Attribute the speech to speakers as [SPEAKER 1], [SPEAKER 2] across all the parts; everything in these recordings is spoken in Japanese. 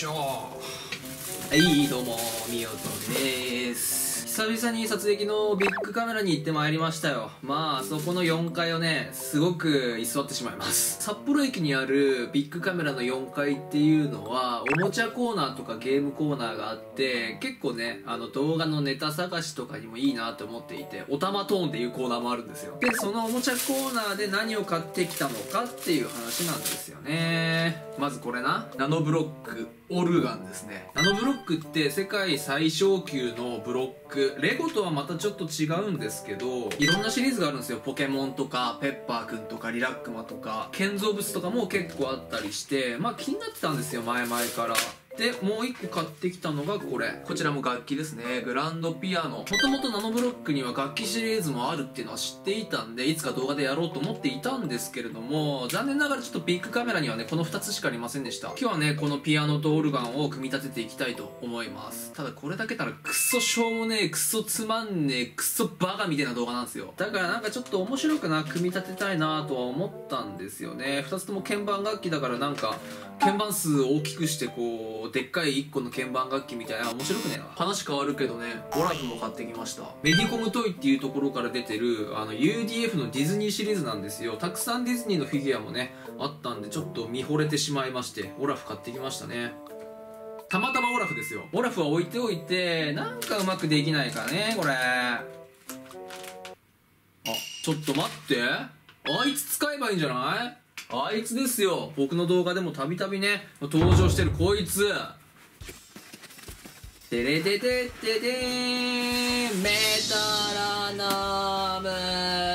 [SPEAKER 1] しょはいどうもみよとです。久々に撮影機のビッグカメラに行ってまいりましたよ。まあそこの4階をねすごく居座ってしまいます。札幌駅にあるビッグカメラの4階っていうのはおもちゃコーナーとかゲームコーナーがあって結構ねあの動画のネタ探しとかにもいいなと思っていておたまトーンっていうコーナーもあるんですよ。でそのおもちゃコーナーで何を買ってきたのかっていう話なんですよね。まずこれな。ナノブロック。オルガンですね。ナノブロックって世界最小級のブロック。レゴとはまたちょっと違うんですけどいろんなシリーズがあるんですよ。ポケモンとかペッパーくんとかリラックマとか建造物とかも結構あったりしてまあ気になってたんですよ前々から。でもう一個買ってきたのがこれ。こちらも楽器ですね。グランドピアノ。もともとナノブロックには楽器シリーズもあるっていうのは知っていたんでいつか動画でやろうと思っていたんですけれども残念ながらちょっとビッグカメラにはねこの2つしかありませんでした。今日はねこのピアノとオルガンを組み立てていきたいと思います。ただこれだけたらクソしょうもねえクソつまんねえクソバカみたいな動画なんですよ。だからなんかちょっと面白くな組み立てたいなとは思ったんですよね。2つとも鍵盤楽器だからなんか鍵盤数を大きくしてこうでっかい1個の鍵盤楽器みたいな面白くねえな話変わるけどねオラフも買ってきました。メディコムトイっていうところから出てるあの UDF のディズニーシリーズなんですよ。たくさんディズニーのフィギュアもねあったんでちょっと見惚れてしまいましてオラフ買ってきましたね。たまたまオラフですよ。オラフは置いておいてなんかうまくできないかねこれ。あちょっと待って。あいつ使えばいいんじゃない？あいつですよ。僕の動画でもたびたびね登場してるこいつ。テレテテテテーメトロノーム。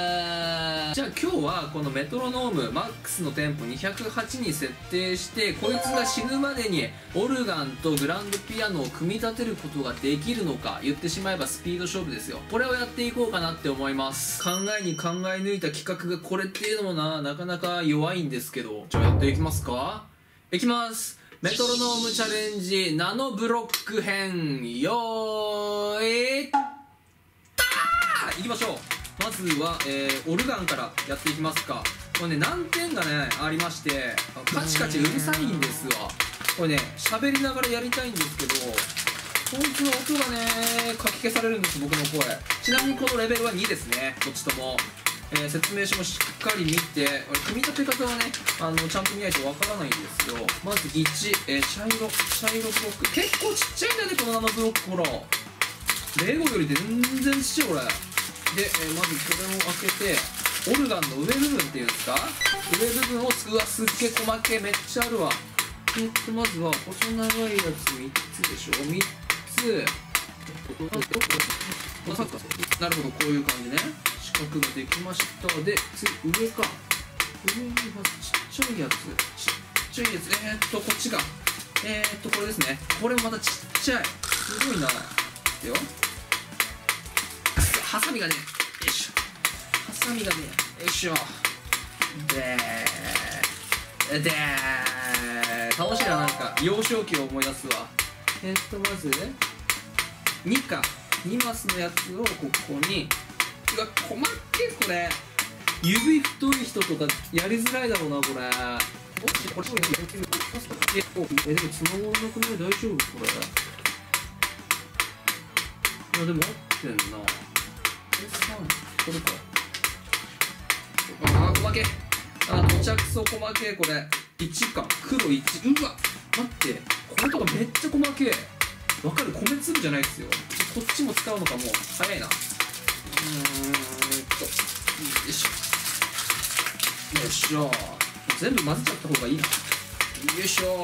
[SPEAKER 1] ゃあ今日はこのメトロノームマックスのテンポ208に設定してこいつが死ぬまでにオルガンとグランドピアノを組み立てることができるのか言ってしまえばスピード勝負ですよ。これをやっていこうかなって思います。考えに考え抜いた企画がこれっていうのもななかなか弱いんですけど。じゃあやっていきますか？いきます。メトロノームチャレンジナノブロック編。よーいたーいきましょう。まずは、えー、オルガンからやっていきますか。これね難点がねありましてカチカチうるさいんですわ。これね喋りながらやりたいんですけどこいつの音がねかき消されるんです僕の声。ちなみにこのレベルは2ですねどっちとも。えー、説明書もしっかり見て組み立て方はねあのちゃんと見ないとわからないんですよ。まず1、えー、茶色茶色ブロック。結構ちっちゃいんだねこのナノブロック。ほら。レゴより全然ちっちゃいこれ。で、えー、まずこれを開けてオルガンの上部分っていうんですか？上部分をうわすっげえ細けめっちゃあるわ。えっとまずは細長いやつ3つでしょ？3つ。なるほどこういう感じね。四角ができました。で次上か。上にまずちっちゃいやつ。ちっちゃいやつ。えー、っとこっちがえー、っとこれですね。これまたちっちゃい。すごいなよ。ミがねよいしょ。ハサミがねよいしょ。でで楽しいななんか幼少期を思い出すわ。えー、っとまず2か。2マスのやつをここにうわ細けこれ。指太い人とかやりづらいだろうなこれ。これえでもつながらなくない大丈夫これいやでも合ってんなこれかああ細けあめちゃくそ細け。これ1か黒1うわ待ってこれとかめっちゃ細け。わかる？米粒じゃないですよ。こっちも使うのかもう早いな。うーんと。よいしょよいしょ全部混ぜちゃった方がいいな。よいしょ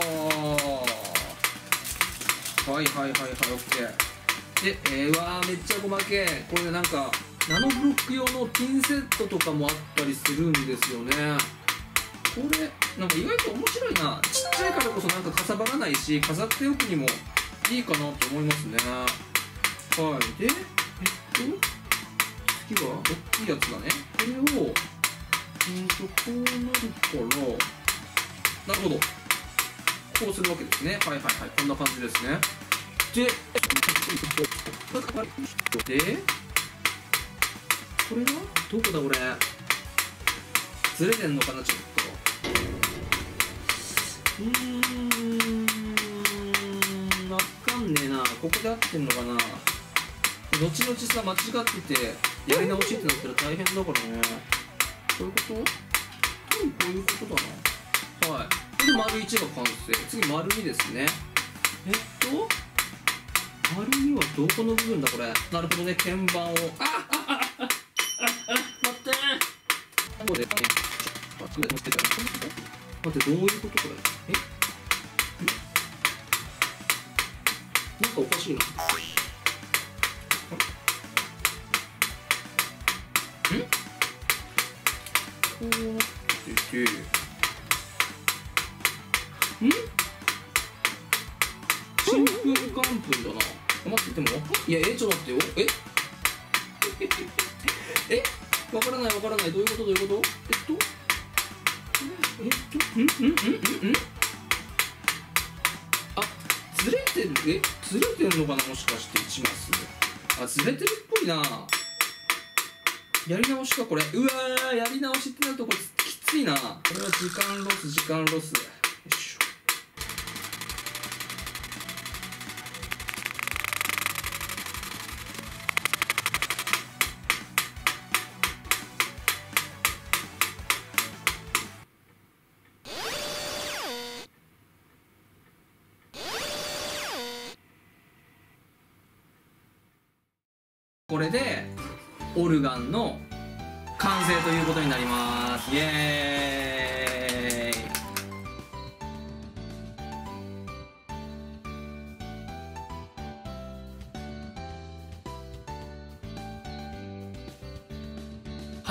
[SPEAKER 1] はいはいはいはいオッケー。でえー、わーめっちゃ細け。これなんかナノブロック用のピンセットとかもあったりするんですよね。これなんか意外と面白いな。ちっちゃいからこそなんかかさばらないし飾っておくにもいいかなと思いますね。はい。でえっと次は？大きいやつだね。これをうんとこうなるからなるほど。こうするわけですね。はいはいはい。こんな感じですね。ででこれは？どこだこれ？ずれてんのかなちょっと。うーんここで合ってんのかな？後々さ間違っててやり直しってなったら大変だからね。こういうこと？多分こういうことだな。はい。これで丸1が完成。次丸2ですね。えっと？丸2はどこの部分だこれ？なるほどね。鍵盤を。あ待ってここで待ってどういうことこれえなんかおかしいなこうなっててんだな待ってでもいやえちょっと待ってよええわからないわからない。どういうこと？どういうこと？えっと？えっと？ん？ん？ん？ん？ん？あずれてる？えずれてるのかな？もしかして1マス。あずれてるっぽいな。やり直しかこれ。うわーやり直しってなるとこれきついな。これは時間ロス時間ロスこれでオルガンの完成ということになります。イエーイ。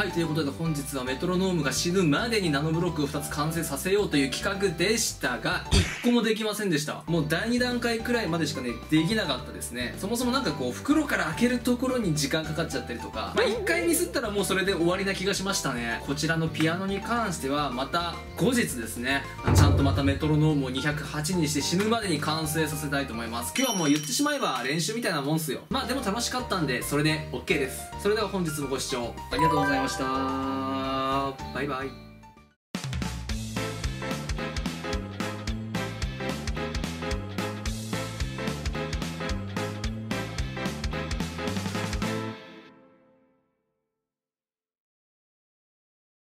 [SPEAKER 1] はいということで本日はメトロノームが死ぬまでにナノブロックを2つ完成させようという企画でしたが1個もできませんでした。もう第2段階くらいまでしかねできなかったですね。そもそもなんかこう袋から開けるところに時間かかっちゃったりとか。まあ1回ミスったらもうそれで終わりな気がしましたね。こちらのピアノに関してはまた後日ですねちゃんとまたメトロノームを208にして死ぬまでに完成させたいと思います。今日はもう言ってしまえば練習みたいなもんすよ。まあでも楽しかったんでそれで OK です。それでは本日もご視聴ありがとうございました。した。バイバイ。